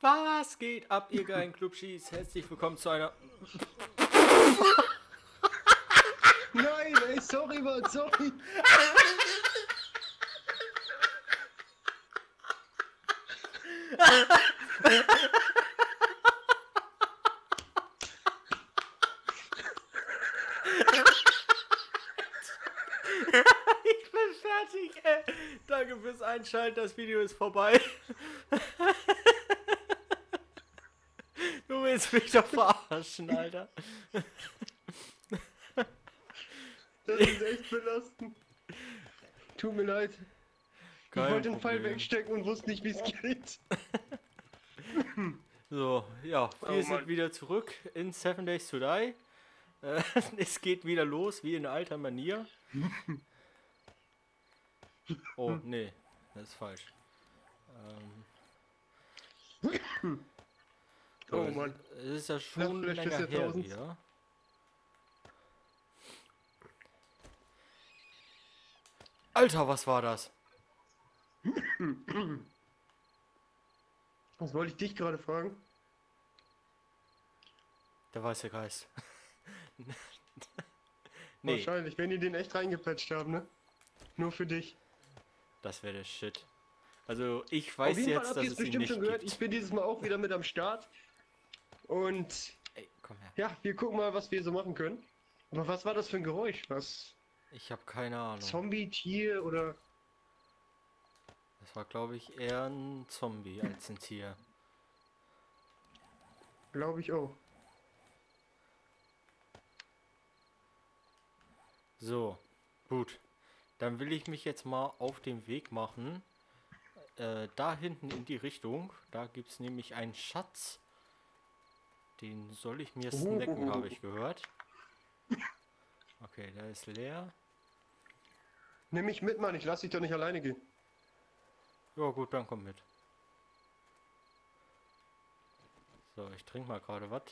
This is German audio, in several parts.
Was geht ab, ihr geilen Clubschis? Herzlich willkommen zu einer. Nein, ey, sorry, Mann, sorry. ich bin fertig, ey. Danke fürs Einschalten, das Video ist vorbei. Du willst mich doch verarschen, Alter. Das ist echt belastend. Tut mir leid. Kein ich wollte den Pfeil wegstecken und wusste nicht, wie es geht. So, ja, wir Oh sind wieder zurück in Seven Days to Die. Äh, es geht wieder los, wie in alter Manier. Oh, nee, das ist falsch. Ähm, Oh Mann. Es ist ja schon Vielleicht länger her Jahrtausends. wieder. Alter, was war das? Was wollte ich dich gerade fragen? Der weiße Geist. nee, Wahrscheinlich, wenn die den echt reingepatcht haben, ne? Nur für dich. das wäre der Shit. Also, ich weiß jetzt, Fall dass habt ihr es es ihn bestimmt nicht schon gehört. gibt. Ich bin dieses Mal auch wieder mit am Start. Und Ey, komm her. ja, wir gucken mal, was wir so machen können. Aber was war das für ein Geräusch? Was? Ich habe keine Ahnung. Zombie, Tier oder. Das war, glaube ich, eher ein Zombie als ein Tier. Glaube ich auch. So, gut. Dann will ich mich jetzt mal auf den Weg machen. Äh, da hinten in die Richtung. Da gibt es nämlich einen Schatz. Den soll ich mir snacken, habe ich gehört. Okay, der ist leer. Nimm mich mit, Mann, ich lass dich doch nicht alleine gehen. Ja gut, dann komm mit. So, ich trinke mal gerade was.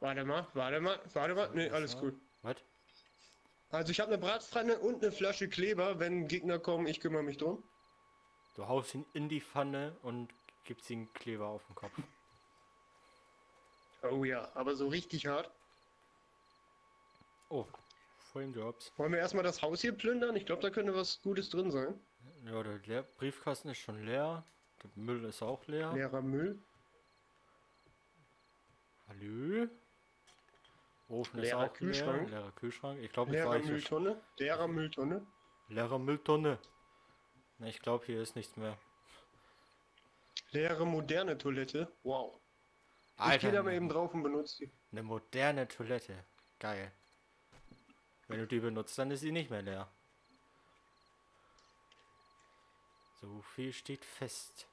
Warte mal, warte mal, warte mal. Nee, alles cool. Was? Also ich habe eine Bratpfanne und eine Flasche Kleber. Wenn Gegner kommen, ich kümmere mich drum. Du haust ihn in die Pfanne und gibst ihm Kleber auf den Kopf. Oh ja, aber so richtig hart. Oh, Frame Drops. Wollen wir erstmal das Haus hier plündern? Ich glaube, da könnte was Gutes drin sein. Ja, der leer Briefkasten ist schon leer. Der Müll ist auch leer. Leerer Müll. Hallo? Ofen ist Leerer auch leer. Kühlschrank. Leerer Kühlschrank. Ich glaube, Leerer. Mülltonne. Leerer Mülltonne. Leerer Mülltonne. Ne, ich glaube, hier ist nichts mehr. Leere moderne Toilette. Wow. ich gehe da mal eben drauf und benutze die. Eine moderne Toilette. Geil. Wenn du die benutzt, dann ist sie nicht mehr leer. So viel steht fest.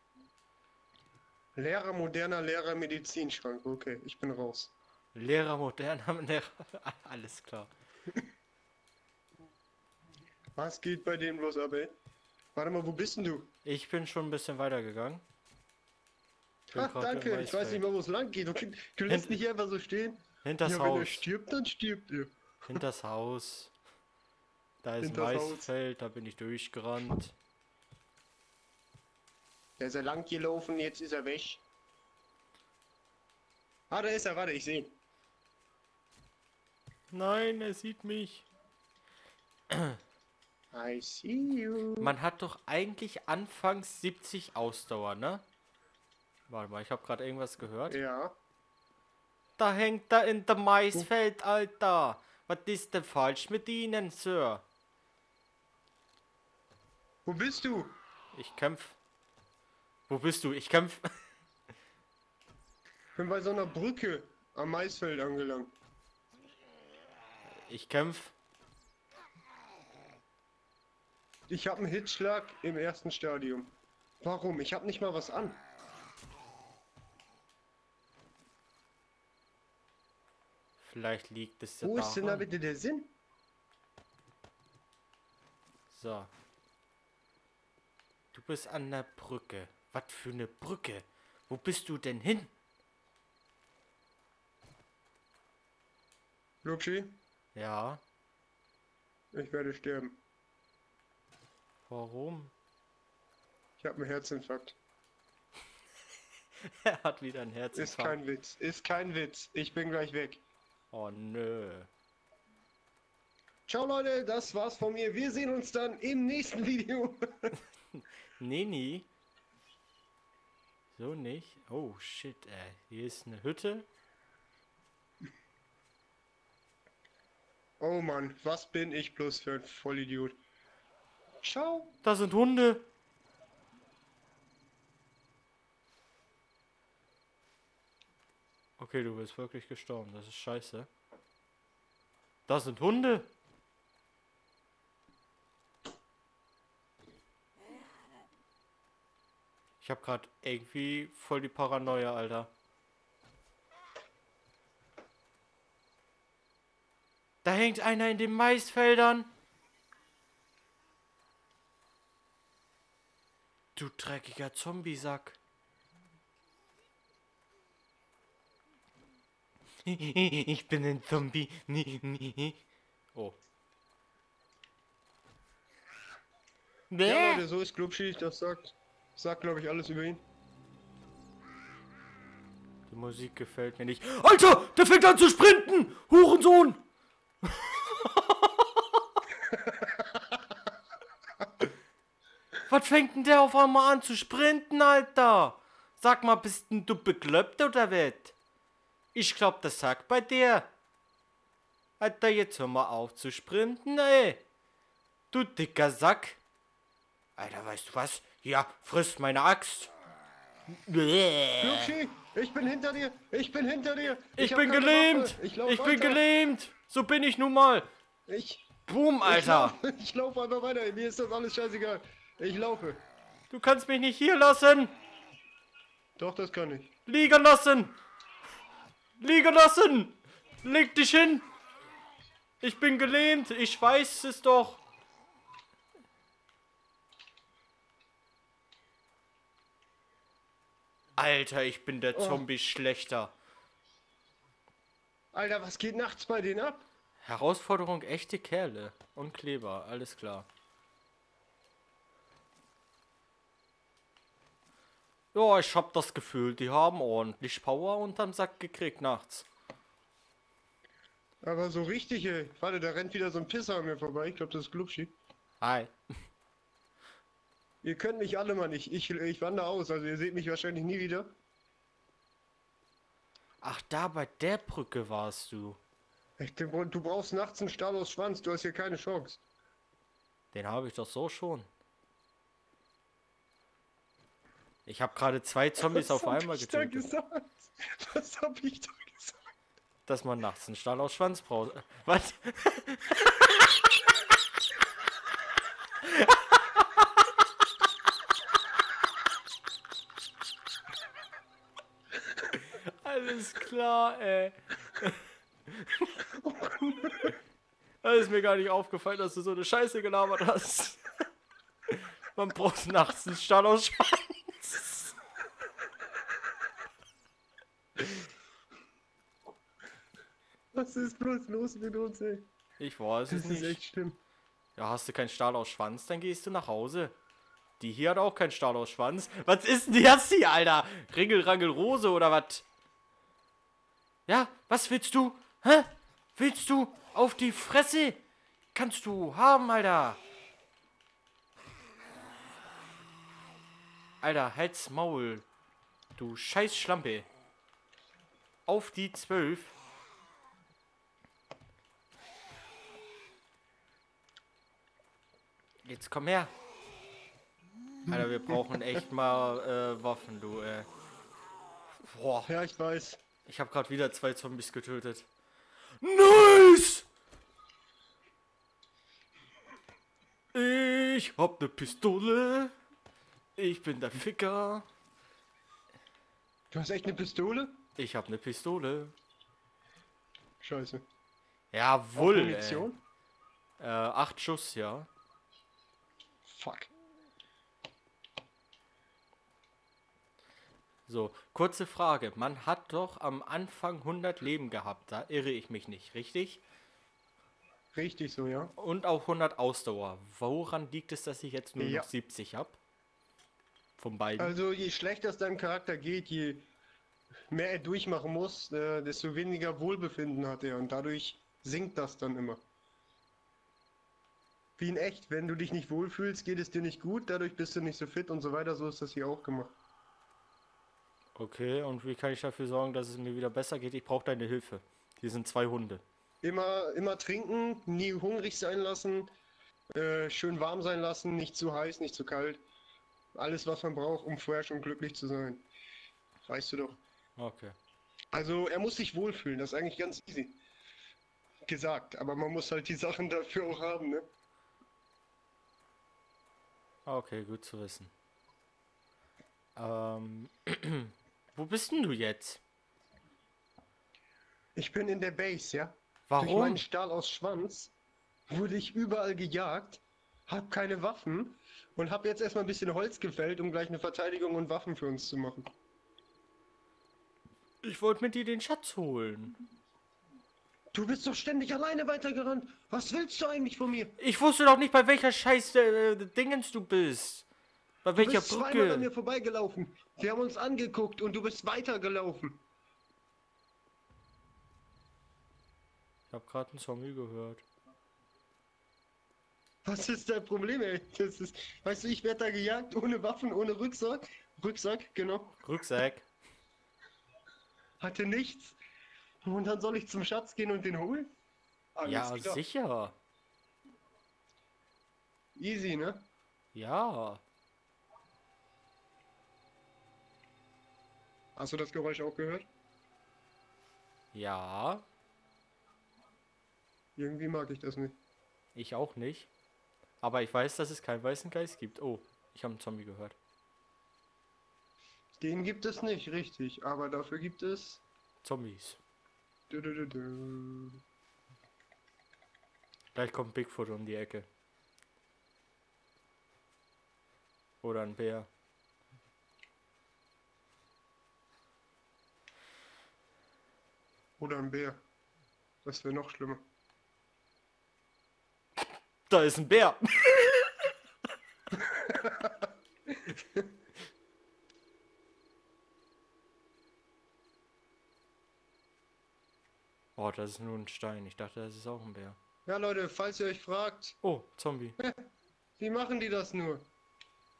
Leerer moderner leerer Medizinschrank. Okay, ich bin raus. Leerer, moderner, Lehrer. Alles klar. Was geht bei dem los ab, ey? Warte mal, wo bist denn du? Ich bin schon ein bisschen weiter gegangen. Bin Ach, danke. Ich weiß nicht mal, wo es lang geht. Du, du lässt mich einfach so stehen. Hinters ja, wenn er Haus. stirbt, dann stirbt er. Hinters Haus. Da ist ein Haus. Maisfeld, da bin ich durchgerannt. Der ist ja lang gelaufen, jetzt ist er weg. Ah, da ist er, warte, ich sehe ihn. Nein, er sieht mich. I see you. Man hat doch eigentlich anfangs 70 Ausdauer, ne? Warte mal, ich habe gerade irgendwas gehört. Ja. Da hängt er in der Maisfeld, Alter. Was ist denn falsch mit Ihnen, Sir? Wo bist du? Ich kämpf. Wo bist du? Ich kämpf. Ich bin bei so einer Brücke am Maisfeld angelangt. Ich kämpf. Ich habe einen Hitschlag im ersten Stadium. Warum? Ich habe nicht mal was an. Vielleicht liegt es ja Wo ist denn da bitte der Sinn? So. Du bist an der Brücke. Was für eine Brücke? Wo bist du denn hin? Luxi, Ja. ich werde sterben. Warum? Ich habe einen Herzinfarkt. er hat wieder einen Herzinfarkt. Ist kein Witz, ist kein Witz. Ich bin gleich weg. Oh nö. Ciao Leute, das war's von mir. Wir sehen uns dann im nächsten Video. nee, nie. So nicht. Oh shit, ey. Hier ist eine Hütte. Oh Mann, was bin ich bloß für ein Vollidiot. Ciao. Da sind Hunde. Okay, du bist wirklich gestorben. Das ist scheiße. Da sind Hunde. Ich habe gerade irgendwie voll die Paranoia, Alter. Da hängt einer in den Maisfeldern. Du dreckiger Zombiesack. Ich bin ein Zombie. Oh. Ja, Leute, so ist Glubschi, das sagt, sagt glaube ich alles über ihn. Die Musik gefällt mir nicht. Alter, der fängt an zu sprinten! Hurensohn! Was fängt denn der auf einmal an zu sprinten, Alter? Sag mal, bist denn du bekloppt oder was? Ich glaub, das sagt bei dir. Alter, jetzt hör mal auf zu sprinten, ey. Du dicker Sack. Alter, weißt du was? Ja, frisst meine Axt. Luxi, ich bin hinter dir. Ich bin hinter dir. Ich, ich bin gelähmt. Ich, ich bin gelähmt. So bin ich nun mal. Ich. Boom, Alter. Ich laufe lauf einfach weiter. Mir ist das alles scheißegal. Ich laufe. Du kannst mich nicht hier lassen. Doch, das kann ich. Liegen lassen. Liegen lassen. Leg dich hin. Ich bin gelähmt. Ich weiß es doch. Alter, ich bin der oh. Zombie schlechter. Alter, was geht nachts bei denen ab? Herausforderung echte Kerle und Kleber, alles klar. Ja, ich hab das Gefühl, die haben ordentlich Power unterm Sack gekriegt nachts. Aber so richtig, ey. Warte, da rennt wieder so ein Pisser an mir vorbei. Ich glaube, das ist Glubschi. Hi. Ihr könnt mich alle mal nicht. Ich, ich wandere aus, also ihr seht mich wahrscheinlich nie wieder. Ach, da bei der Brücke warst du. Du brauchst nachts einen Stahl aus Schwanz, du hast hier keine Chance. Den habe ich doch so schon. Ich habe gerade zwei Zombies Was auf einmal getötet. Was hab ich da gesagt? Dass man nachts einen Stahl aus Schwanz braucht. Was? Alles klar, ey. Das ist mir gar nicht aufgefallen, dass du so eine Scheiße gelabert hast. Man braucht nachts einen Stall aus Schwanz. Was ist bloß los mit uns, ey? Ich weiß es nicht. Das ist echt schlimm. Ja, hast du keinen Stahl aus Schwanz, dann gehst du nach Hause. Die hier hat auch keinen Stahl aus Schwanz. Was ist denn das hier, Alter? Ringel, Rangel, Rose oder was? Ja, was willst du? Hä? Willst du auf die Fresse? Kannst du haben, Alter. Alter, halt's Maul. Du scheiß Schlampe. Auf die zwölf. Jetzt komm her. Alter, wir brauchen echt mal äh, Waffen, du, ey. Boah. Ja, ich weiß. Ich habe gerade wieder zwei Zombies getötet. Nice! Ich hab ne Pistole. Ich bin der Ficker. Du hast echt eine Pistole? Ich hab ne Pistole. Scheiße. Jawohl. Munition? Äh, acht Schuss, ja. Fuck. So, kurze Frage. Man hat doch am Anfang 100 Leben gehabt. Da irre ich mich nicht, richtig? Richtig so, ja. Und auch 100 Ausdauer. Woran liegt es, dass ich jetzt nur ja. noch 70 habe? Von beiden. Also je schlechter es deinem Charakter geht, je mehr er durchmachen muss, äh, desto weniger Wohlbefinden hat er und dadurch sinkt das dann immer. Wie in echt, wenn du dich nicht wohlfühlst, geht es dir nicht gut, dadurch bist du nicht so fit und so weiter, so ist das hier auch gemacht. Okay, und wie kann ich dafür sorgen, dass es mir wieder besser geht? Ich brauche deine Hilfe. Hier sind zwei Hunde. Immer, immer trinken, nie hungrig sein lassen, äh, schön warm sein lassen, nicht zu heiß, nicht zu kalt. Alles, was man braucht, um vorher schon glücklich zu sein. Weißt du doch. Okay. Also er muss sich wohlfühlen, das ist eigentlich ganz easy gesagt, aber man muss halt die Sachen dafür auch haben, ne? Okay, gut zu wissen. Ähm, wo bist denn du jetzt? Ich bin in der Base, ja. Warum? Durch meinen Stahl aus Schwanz wurde ich überall gejagt, hab keine Waffen und hab jetzt erstmal ein bisschen Holz gefällt, um gleich eine Verteidigung und Waffen für uns zu machen. Ich wollte mit dir den Schatz holen. Du bist doch ständig alleine weitergerannt. Was willst du eigentlich von mir? Ich wusste doch nicht, bei welcher scheiß äh, Dingens du bist. Bei welcher du bist Brücke? zweimal an mir vorbeigelaufen. Wir haben uns angeguckt und du bist weitergelaufen. Ich habe gerade einen Zombie gehört. Was ist dein Problem, ey? Das ist, weißt du, ich werde da gejagt, ohne Waffen, ohne Rucksack. Rucksack, genau. Rucksack. Hatte nichts. Und dann soll ich zum Schatz gehen und den holen? Alles ja, klar. sicher. Easy, ne? Ja. Hast du das Geräusch auch gehört? Ja. Irgendwie mag ich das nicht. Ich auch nicht. Aber ich weiß, dass es keinen weißen Geist gibt. Oh, ich habe einen Zombie gehört. Den gibt es nicht, richtig. Aber dafür gibt es... Zombies. Du, du, du, Gleich kommt Bigfoot um die Ecke. Oder ein Bär. Oder ein Bär. Das wäre noch schlimmer. Da ist ein Bär. Oh, das ist nur ein Stein. Ich dachte, das ist auch ein Bär. Ja, Leute, falls ihr euch fragt... Oh, Zombie. Wie machen die das nur?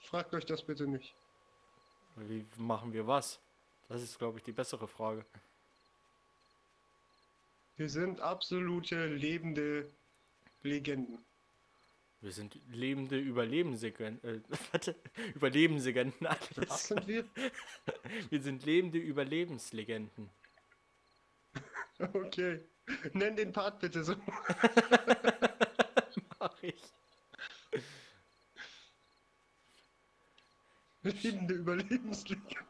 Fragt euch das bitte nicht. Wie machen wir was? Das ist, glaube ich, die bessere Frage. Wir sind absolute lebende Legenden. Wir sind lebende Überlebenslegenden. Äh, warte, Überlebenslegenden. Was sind wir? wir sind lebende Überlebenslegenden. Okay. Nenn den Part bitte so. Mach ich. Lebende Überlebensliga.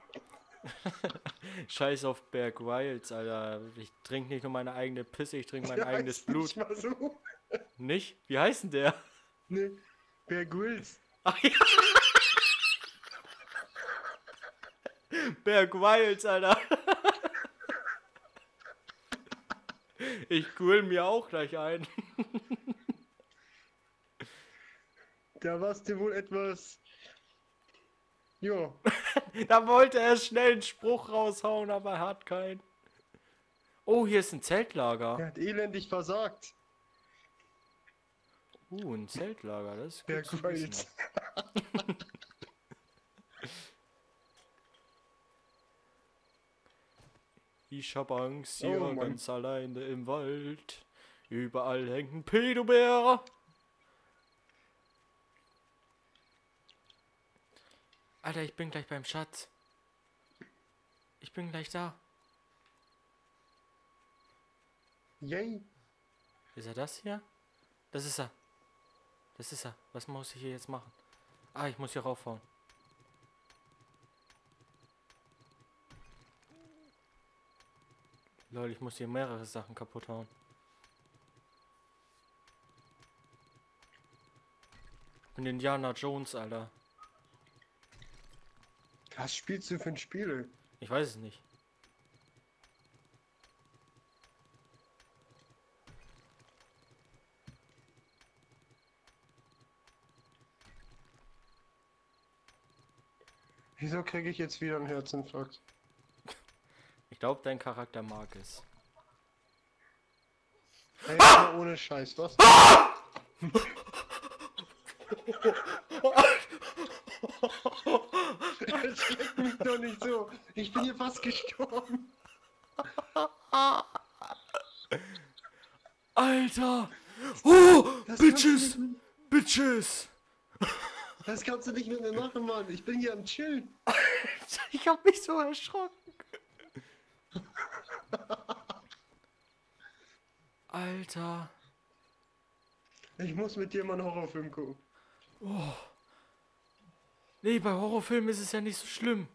Scheiß auf Berg Wilds, Alter. Ich trinke nicht nur meine eigene Pisse, ich trinke mein der eigenes Blut. Nicht, mal so. nicht? Wie heißt denn der? Nee, Berg Wilds. Ach ja. Berg Wilds, Alter. Ich cool mir auch gleich ein. da warst du wohl etwas. Ja. da wollte er schnell einen Spruch raushauen, aber er hat keinen. Oh, hier ist ein Zeltlager. Er hat elendig versagt. Uh, ein Zeltlager, das ist gut Der zu wissen. Ich hab Angst hier oh, ganz alleine im Wald. Überall hängt ein Pedobär. Alter, ich bin gleich beim Schatz. Ich bin gleich da. Yay. Ist er das hier? Das ist er. Das ist er. Was muss ich hier jetzt machen? Ah, ich muss hier raufhauen. Lol, ich muss hier mehrere Sachen kaputt hauen. Ich bin Indiana Jones, Alter. Was spielst du für ein Spiel? Ich weiß es nicht. Wieso kriege ich jetzt wieder einen Herzinfarkt? Ich glaube, dein Charakter mag es. Ey, ah! ohne Scheiß, was? Das schreckt mich doch nicht so. Ich bin hier fast gestorben. Alter! Oh! Das Bitches! Bitches! Das kannst du nicht mit mir machen, Mann. Ich bin hier am Chillen. Alter, ich hab mich so erschrocken. Alter. Ich muss mit dir mal einen Horrorfilm gucken. Oh. Nee, bei Horrorfilmen ist es ja nicht so schlimm.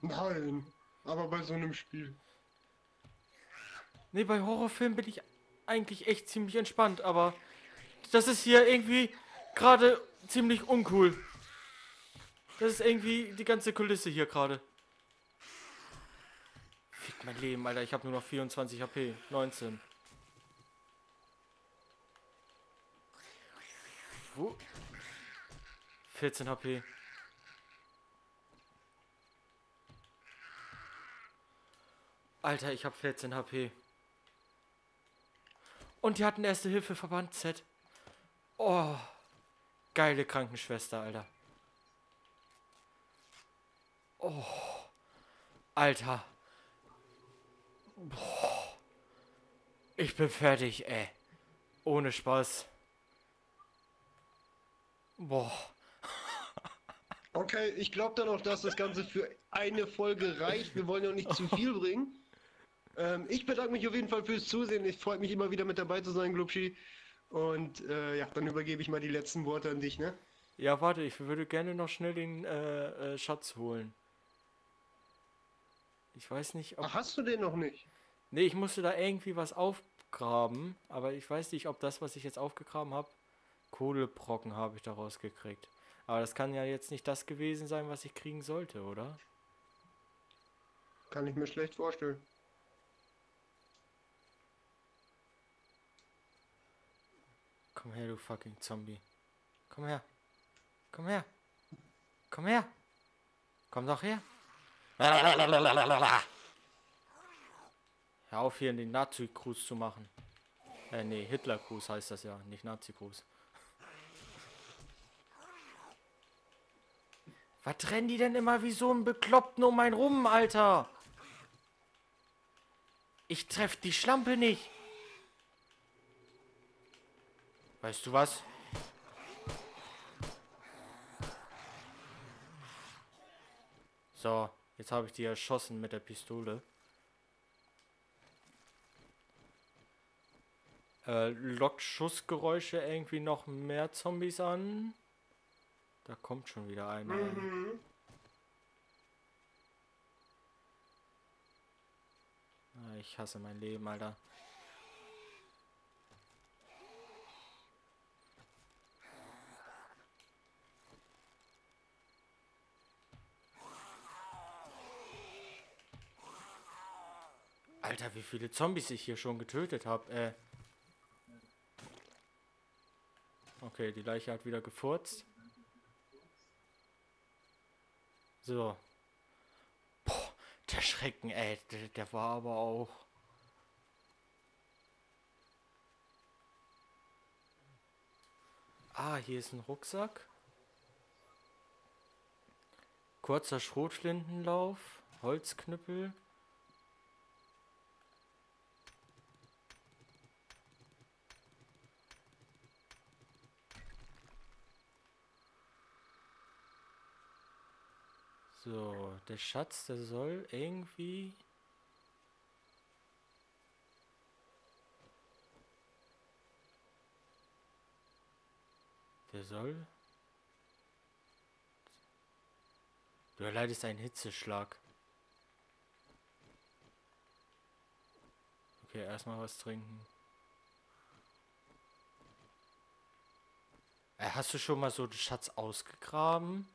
Nein, aber bei so einem Spiel. Nee, bei Horrorfilmen bin ich eigentlich echt ziemlich entspannt, aber das ist hier irgendwie gerade ziemlich uncool. Das ist irgendwie die ganze Kulisse hier gerade. Fick mein Leben, Alter. Ich habe nur noch 24 HP. 19. Wo? 14 HP. Alter, ich habe 14 HP. Und die hatten erste Hilfe Verband Z. Oh. Geile Krankenschwester, Alter. Oh. Alter. Boah. Ich bin fertig, ey. Ohne Spaß. Boah. Okay, ich glaube dann auch, dass das Ganze für eine Folge reicht. Wir wollen ja nicht zu viel bringen. Ähm, ich bedanke mich auf jeden Fall fürs Zusehen. Ich freue mich immer wieder mit dabei zu sein, Glubschi. Und äh, ja, dann übergebe ich mal die letzten Worte an dich, ne? Ja, warte, ich würde gerne noch schnell den äh, äh, Schatz holen. Ich weiß nicht, ob... Ach, hast du den noch nicht? Nee, ich musste da irgendwie was aufgraben, aber ich weiß nicht, ob das, was ich jetzt aufgegraben habe, Kohlebrocken habe ich daraus gekriegt. Aber das kann ja jetzt nicht das gewesen sein, was ich kriegen sollte, oder? Kann ich mir schlecht vorstellen. Komm her, du fucking Zombie. Komm her. Komm her. Komm her. Komm doch her. Hör auf hier in den Nazi-Gruß zu machen. Äh, nee, Hitler-Gruß heißt das ja, nicht Nazi-Gruß. Was rennen die denn immer wie so ein Bekloppten um einen rum, Alter? Ich treff die Schlampe nicht. Weißt du was? So, jetzt habe ich die erschossen mit der Pistole. Äh, lockt Schussgeräusche irgendwie noch mehr Zombies an? Da kommt schon wieder einer. Mhm. Ah, ich hasse mein Leben, Alter. Alter, wie viele Zombies ich hier schon getötet habe. Äh. Okay, die Leiche hat wieder gefurzt. So. Boah, der Schrecken, ey, der, der war aber auch... Ah, hier ist ein Rucksack. Kurzer Schrotflintenlauf, Holzknüppel. So, der Schatz, der soll irgendwie... Der soll... Du erleidest einen Hitzeschlag. Okay, erstmal was trinken. Äh, hast du schon mal so den Schatz ausgegraben?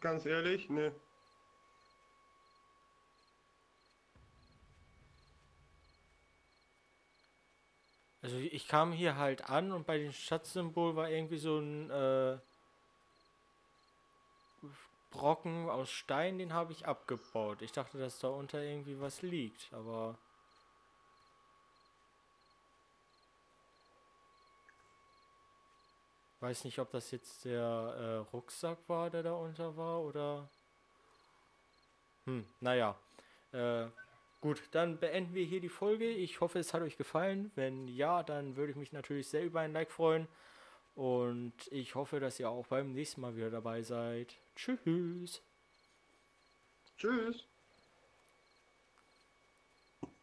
Ganz ehrlich, ne. Also ich kam hier halt an und bei dem Schatzsymbol war irgendwie so ein äh, Brocken aus Stein, den habe ich abgebaut. Ich dachte, dass da unter irgendwie was liegt, aber... Weiß nicht, ob das jetzt der äh, Rucksack war, der da unter war, oder... Hm, naja. Äh, gut, dann beenden wir hier die Folge. Ich hoffe, es hat euch gefallen. Wenn ja, dann würde ich mich natürlich sehr über ein Like freuen. Und ich hoffe, dass ihr auch beim nächsten Mal wieder dabei seid. Tschüss. Tschüss.